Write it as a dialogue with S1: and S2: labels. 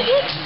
S1: Whoop.